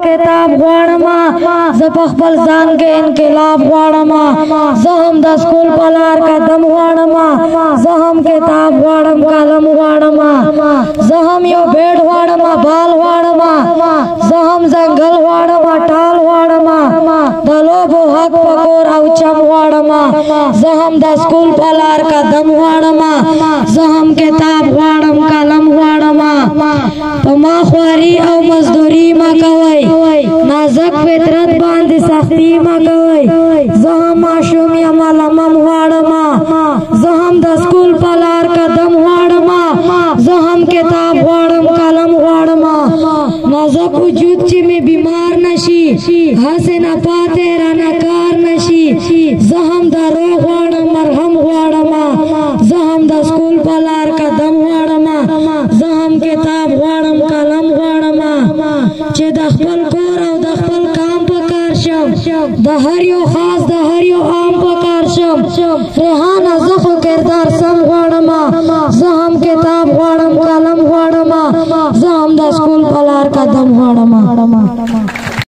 کتاب غواړم زه په خپل ځان کې انقلاب غواړم زه هم د سکول په لار قدم غواړم زه هم کتاب غواړم قلم غواړم زه هم یو بیډ غواړم بال غواړم زه هم ځنګل غواړم ټال غواړم د لوبو حق په کور او چم غواړم زه هم د سکول په لار قدم غواړم زه هم کتاب غواړم قلم غواړم په ما خواري او مزدوري ما کوي نازک فطرت باندې سختي ما کوي زه هم ماشوم یم علم هم غواړم زه هم د سکول په لار قدم غواړم زه هم کتاب غواړم قلم غواړم نازک وجود چې مې بیمار نشي هسې نه پاتې رانه کار نشي زه هم د روغ هر قدم غواړم زه هم کتاب غواړم قلم غواړم چې د خپل کور او د خپل کام په کار شم د هر یو خاص د هر یو عام په کار شم ریحانه زه خو کردار سم غواړم زه هم کتاب غواړم قلم غواړم زه هم د سکول په لار قدم غواړم